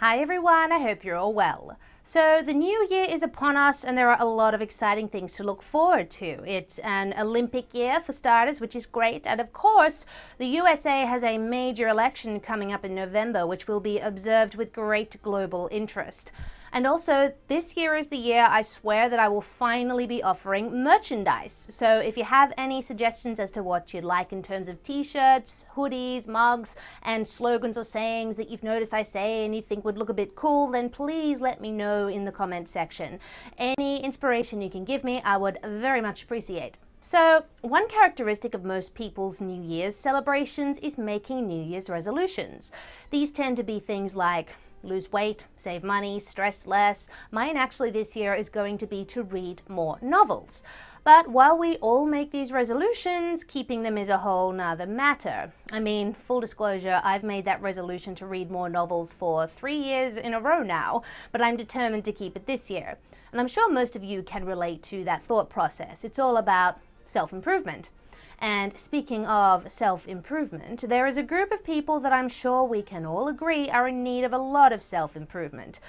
Hi everyone, I hope you're all well. So, the new year is upon us, and there are a lot of exciting things to look forward to. It's an Olympic year for starters, which is great, and of course, the USA has a major election coming up in November, which will be observed with great global interest. And also, this year is the year I swear that I will finally be offering merchandise. So if you have any suggestions as to what you'd like in terms of t-shirts, hoodies, mugs, and slogans or sayings that you've noticed I say and you think would look a bit cool, then please let me know in the comment section. Any inspiration you can give me, I would very much appreciate. So, one characteristic of most people's New Year's celebrations is making New Year's resolutions. These tend to be things like lose weight, save money, stress less. Mine actually this year is going to be to read more novels. But while we all make these resolutions, keeping them is a whole nother matter. I mean, full disclosure, I've made that resolution to read more novels for three years in a row now, but I'm determined to keep it this year. And I'm sure most of you can relate to that thought process. It's all about self improvement. And speaking of self improvement, there is a group of people that I'm sure we can all agree are in need of a lot of self improvement.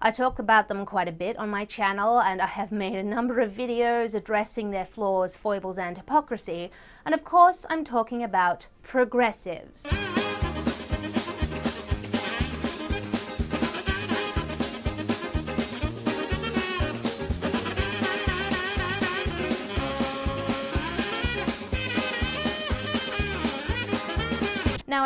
I talk about them quite a bit on my channel, and I have made a number of videos addressing their flaws, foibles, and hypocrisy. And of course, I'm talking about progressives.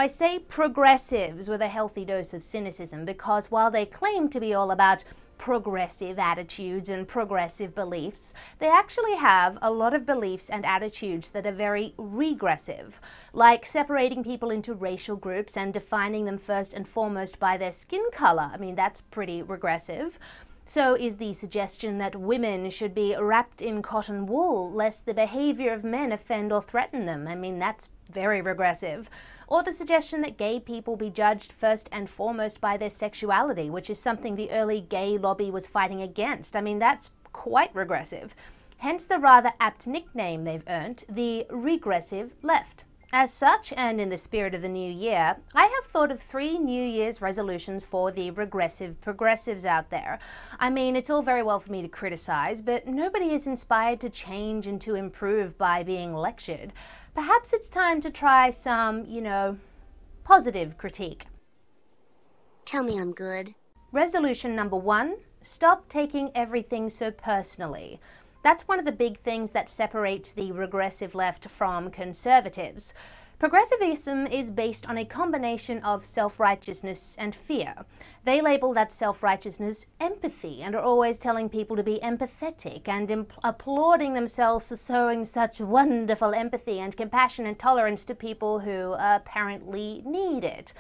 I say progressives with a healthy dose of cynicism because while they claim to be all about progressive attitudes and progressive beliefs, they actually have a lot of beliefs and attitudes that are very regressive, like separating people into racial groups and defining them first and foremost by their skin color. I mean, that's pretty regressive. So is the suggestion that women should be wrapped in cotton wool lest the behavior of men offend or threaten them. I mean, that's very regressive or the suggestion that gay people be judged first and foremost by their sexuality, which is something the early gay lobby was fighting against. I mean, that's quite regressive. Hence the rather apt nickname they've earned, the regressive left. As such, and in the spirit of the new year, I have thought of three New Year's resolutions for the regressive progressives out there. I mean, it's all very well for me to criticize, but nobody is inspired to change and to improve by being lectured. Perhaps it's time to try some, you know, positive critique. Tell me I'm good. Resolution number one stop taking everything so personally. That's one of the big things that separates the regressive left from conservatives. Progressivism is based on a combination of self-righteousness and fear. They label that self-righteousness empathy and are always telling people to be empathetic and applauding themselves for showing such wonderful empathy and compassion and tolerance to people who apparently need it.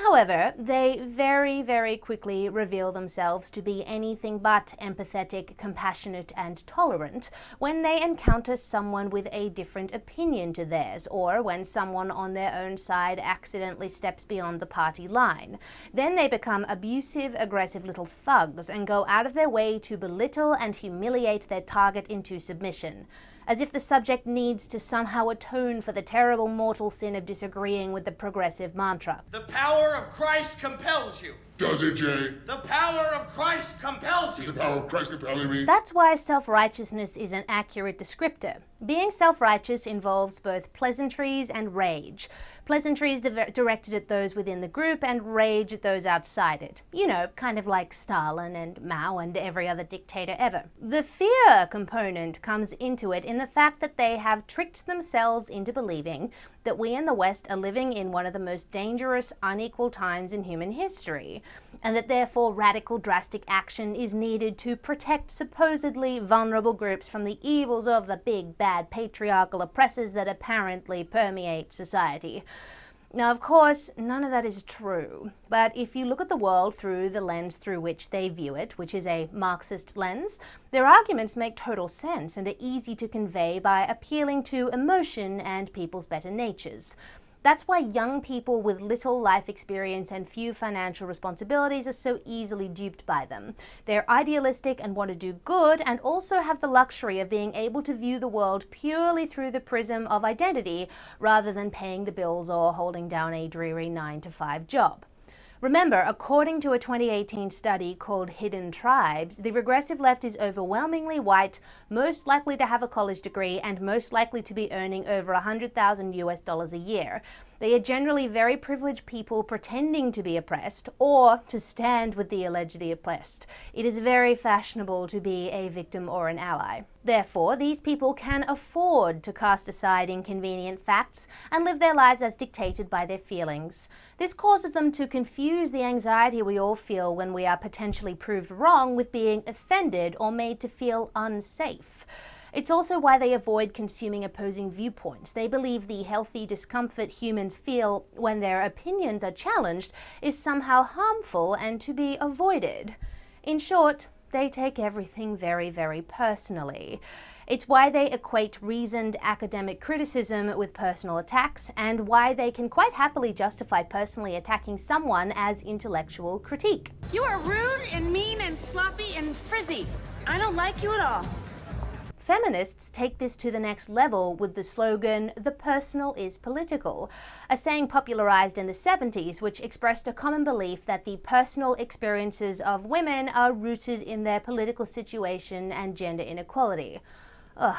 However, they very, very quickly reveal themselves to be anything but empathetic, compassionate, and tolerant when they encounter someone with a different opinion to theirs, or when someone on their own side accidentally steps beyond the party line. Then they become abusive, aggressive little thugs and go out of their way to belittle and humiliate their target into submission as if the subject needs to somehow atone for the terrible mortal sin of disagreeing with the progressive mantra. The power of Christ compels you. Does it, Jay? The power of Christ compels you. Is the power of Christ compelling me? That's why self righteousness is an accurate descriptor. Being self righteous involves both pleasantries and rage. Pleasantries directed at those within the group, and rage at those outside it. You know, kind of like Stalin and Mao and every other dictator ever. The fear component comes into it in the fact that they have tricked themselves into believing that we in the West are living in one of the most dangerous, unequal times in human history, and that therefore radical, drastic action is needed to protect supposedly vulnerable groups from the evils of the big, bad patriarchal oppressors that apparently permeate society. Now, of course, none of that is true, but if you look at the world through the lens through which they view it, which is a Marxist lens, their arguments make total sense and are easy to convey by appealing to emotion and people's better natures. That's why young people with little life experience and few financial responsibilities are so easily duped by them. They're idealistic and want to do good and also have the luxury of being able to view the world purely through the prism of identity rather than paying the bills or holding down a dreary 9 to 5 job. Remember, according to a 2018 study called Hidden Tribes, the regressive left is overwhelmingly white, most likely to have a college degree, and most likely to be earning over 100,000 US dollars a year. They are generally very privileged people pretending to be oppressed or to stand with the allegedly oppressed. It is very fashionable to be a victim or an ally. Therefore, these people can afford to cast aside inconvenient facts and live their lives as dictated by their feelings. This causes them to confuse the anxiety we all feel when we are potentially proved wrong with being offended or made to feel unsafe. It's also why they avoid consuming opposing viewpoints. They believe the healthy discomfort humans feel when their opinions are challenged is somehow harmful and to be avoided. In short, they take everything very, very personally. It's why they equate reasoned academic criticism with personal attacks, and why they can quite happily justify personally attacking someone as intellectual critique. You are rude and mean and sloppy and frizzy. I don't like you at all. Feminists take this to the next level with the slogan, the personal is political, a saying popularized in the 70s which expressed a common belief that the personal experiences of women are rooted in their political situation and gender inequality. Ugh.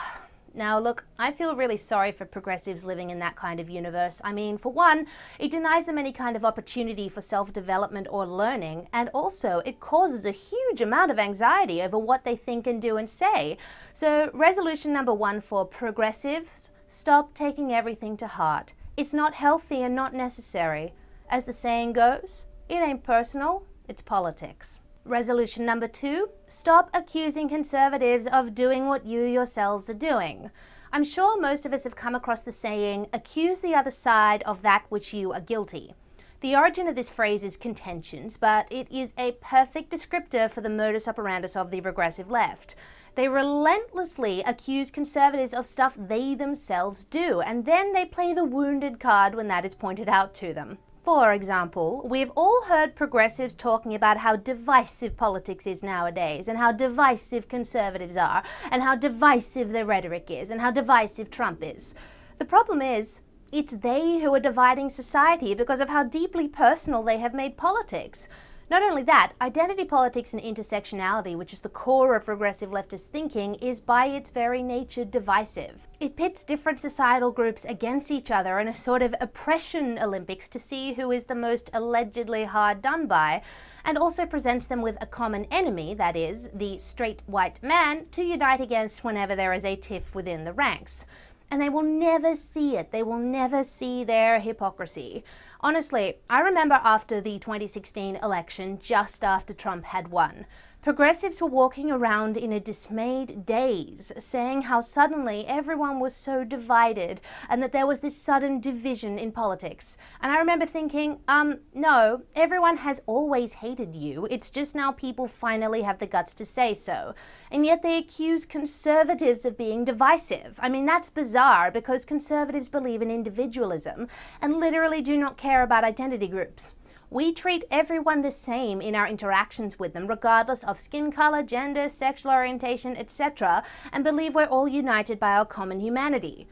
Now, look, I feel really sorry for progressives living in that kind of universe. I mean, for one, it denies them any kind of opportunity for self development or learning, and also it causes a huge amount of anxiety over what they think and do and say. So, resolution number one for progressives stop taking everything to heart. It's not healthy and not necessary. As the saying goes, it ain't personal, it's politics. Resolution number two stop accusing conservatives of doing what you yourselves are doing. I'm sure most of us have come across the saying, accuse the other side of that which you are guilty. The origin of this phrase is contentious, but it is a perfect descriptor for the modus operandi of the regressive left. They relentlessly accuse conservatives of stuff they themselves do, and then they play the wounded card when that is pointed out to them. For example, we've all heard progressives talking about how divisive politics is nowadays, and how divisive conservatives are, and how divisive their rhetoric is, and how divisive Trump is. The problem is, it's they who are dividing society because of how deeply personal they have made politics. Not only that, identity politics and intersectionality, which is the core of regressive leftist thinking, is by its very nature divisive. It pits different societal groups against each other in a sort of oppression Olympics to see who is the most allegedly hard done by, and also presents them with a common enemy, that is, the straight white man, to unite against whenever there is a tiff within the ranks and they will never see it. They will never see their hypocrisy. Honestly, I remember after the 2016 election, just after Trump had won, Progressives were walking around in a dismayed daze, saying how suddenly everyone was so divided and that there was this sudden division in politics. And I remember thinking, um, no, everyone has always hated you. It's just now people finally have the guts to say so. And yet they accuse conservatives of being divisive. I mean, that's bizarre because conservatives believe in individualism and literally do not care about identity groups. We treat everyone the same in our interactions with them, regardless of skin color, gender, sexual orientation, etc., and believe we're all united by our common humanity.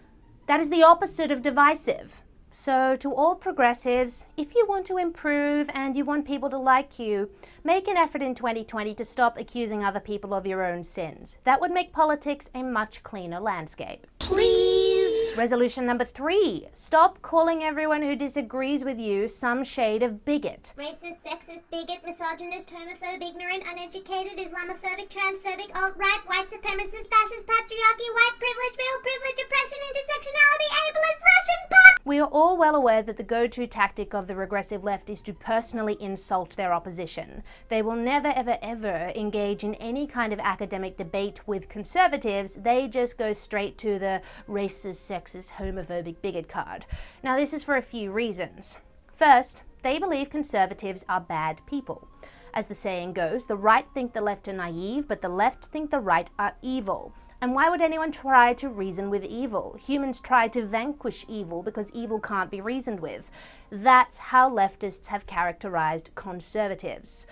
That is the opposite of divisive. So, to all progressives, if you want to improve and you want people to like you, make an effort in 2020 to stop accusing other people of your own sins. That would make politics a much cleaner landscape. Please. Resolution number three stop calling everyone who disagrees with you some shade of bigot. Racist, sexist, bigot, misogynist, homophobe, ignorant, uneducated, Islamophobic, transphobic, alt-right, white supremacist, fascist, patriarchy, white privilege, male privilege, oppression, intersectionality, ableist, Russian bot. We are all well aware that the go to tactic of the regressive left is to personally insult their opposition. They will never, ever, ever engage in any kind of academic debate with conservatives. They just go straight to the racist, sexist, homophobic bigot card. Now, this is for a few reasons. First, they believe conservatives are bad people. As the saying goes, the right think the left are naive, but the left think the right are evil. And why would anyone try to reason with evil? Humans try to vanquish evil because evil can't be reasoned with. That's how leftists have characterized conservatives.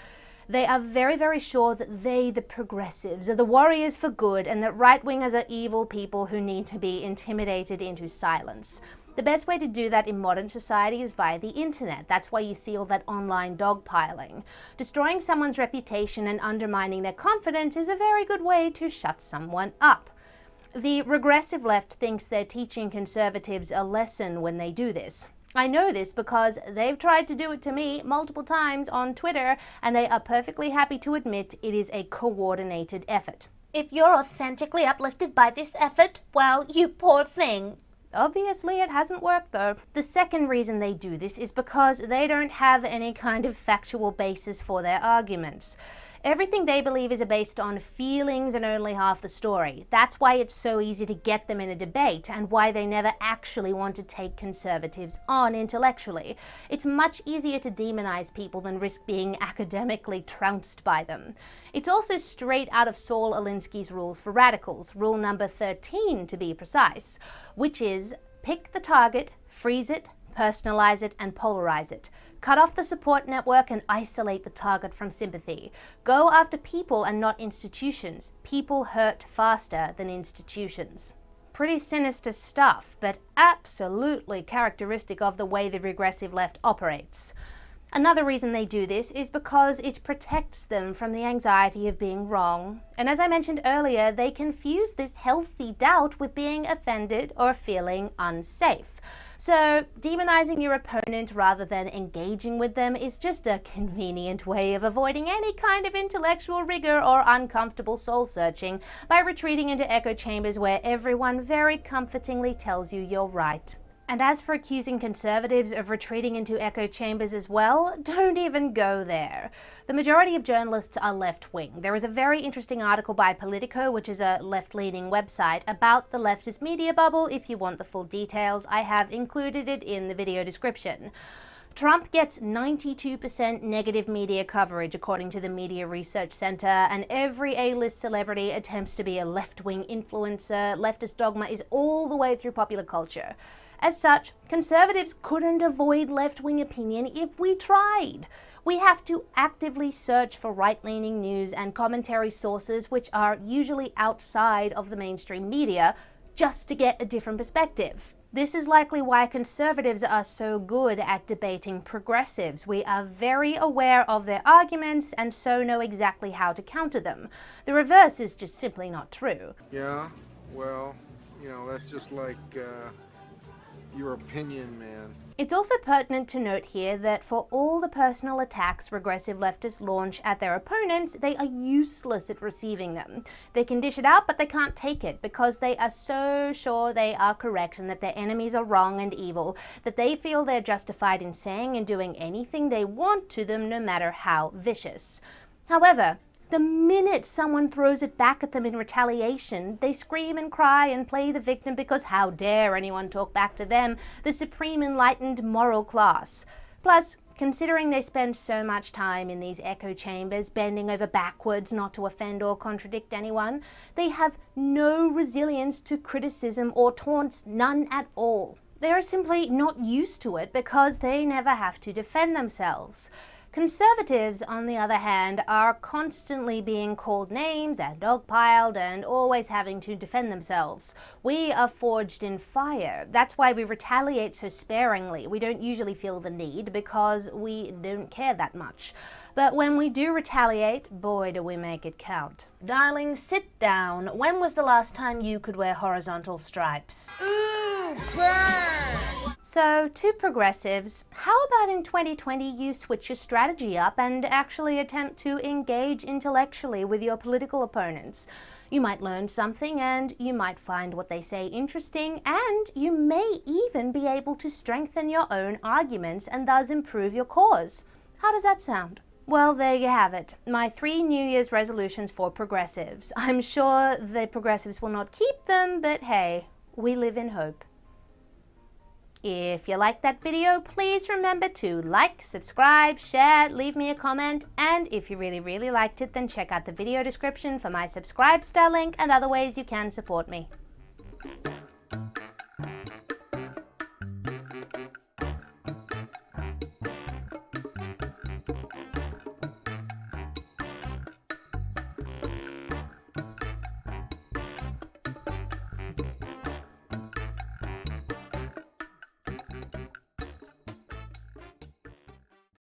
They are very, very sure that they, the progressives, are the warriors for good and that right wingers are evil people who need to be intimidated into silence. The best way to do that in modern society is via the internet. That's why you see all that online dogpiling. Destroying someone's reputation and undermining their confidence is a very good way to shut someone up. The regressive left thinks they're teaching conservatives a lesson when they do this. I know this because they've tried to do it to me multiple times on Twitter, and they are perfectly happy to admit it is a coordinated effort. If you're authentically uplifted by this effort, well, you poor thing. Obviously, it hasn't worked though. The second reason they do this is because they don't have any kind of factual basis for their arguments. Everything they believe is based on feelings and only half the story. That's why it's so easy to get them in a debate and why they never actually want to take conservatives on intellectually. It's much easier to demonize people than risk being academically trounced by them. It's also straight out of Saul Alinsky's rules for radicals, rule number 13 to be precise, which is pick the target, freeze it, personalize it, and polarize it. Cut off the support network and isolate the target from sympathy. Go after people and not institutions. People hurt faster than institutions. Pretty sinister stuff, but absolutely characteristic of the way the regressive left operates. Another reason they do this is because it protects them from the anxiety of being wrong. And as I mentioned earlier, they confuse this healthy doubt with being offended or feeling unsafe. So, demonizing your opponent rather than engaging with them is just a convenient way of avoiding any kind of intellectual rigor or uncomfortable soul searching by retreating into echo chambers where everyone very comfortingly tells you you're right. And as for accusing conservatives of retreating into echo chambers as well, don't even go there. The majority of journalists are left wing. There is a very interesting article by Politico, which is a left leaning website, about the leftist media bubble. If you want the full details, I have included it in the video description. Trump gets 92% negative media coverage, according to the Media Research Center, and every A list celebrity attempts to be a left wing influencer. Leftist dogma is all the way through popular culture. As such, conservatives couldn't avoid left wing opinion if we tried. We have to actively search for right leaning news and commentary sources which are usually outside of the mainstream media just to get a different perspective. This is likely why conservatives are so good at debating progressives. We are very aware of their arguments and so know exactly how to counter them. The reverse is just simply not true. Yeah, well, you know, that's just like, uh your opinion, man. It's also pertinent to note here that for all the personal attacks regressive leftists launch at their opponents, they are useless at receiving them. They can dish it out, but they can't take it because they are so sure they are correct and that their enemies are wrong and evil that they feel they're justified in saying and doing anything they want to them, no matter how vicious. However, the minute someone throws it back at them in retaliation, they scream and cry and play the victim because how dare anyone talk back to them, the supreme enlightened moral class. Plus, considering they spend so much time in these echo chambers, bending over backwards not to offend or contradict anyone, they have no resilience to criticism or taunts, none at all. They are simply not used to it because they never have to defend themselves. Conservatives, on the other hand, are constantly being called names and dogpiled and always having to defend themselves. We are forged in fire. That's why we retaliate so sparingly. We don't usually feel the need because we don't care that much. But when we do retaliate, boy do we make it count. Darling, sit down. When was the last time you could wear horizontal stripes? Ooh, burn! So, to progressives, how about in 2020 you switch your strategy up and actually attempt to engage intellectually with your political opponents? You might learn something and you might find what they say interesting, and you may even be able to strengthen your own arguments and thus improve your cause. How does that sound? Well, there you have it. My three New Year's resolutions for progressives. I'm sure the progressives will not keep them, but hey, we live in hope. If you liked that video, please remember to like, subscribe, share, leave me a comment, and if you really, really liked it, then check out the video description for my Subscribestar link and other ways you can support me.